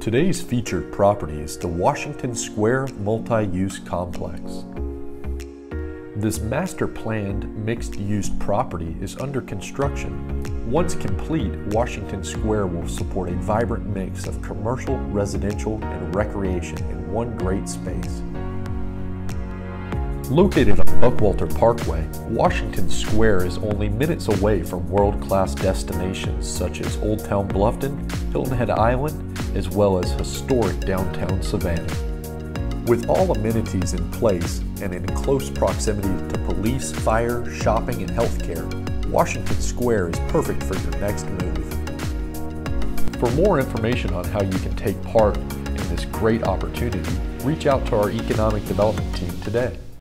Today's featured property is the Washington Square Multi-Use Complex. This master planned mixed-use property is under construction. Once complete, Washington Square will support a vibrant mix of commercial, residential, and recreation in one great space. Located on Buckwalter Parkway, Washington Square is only minutes away from world-class destinations such as Old Town Bluffton, Hilton Head Island, as well as historic downtown Savannah. With all amenities in place and in close proximity to police, fire, shopping, and healthcare, Washington Square is perfect for your next move. For more information on how you can take part in this great opportunity, reach out to our economic development team today.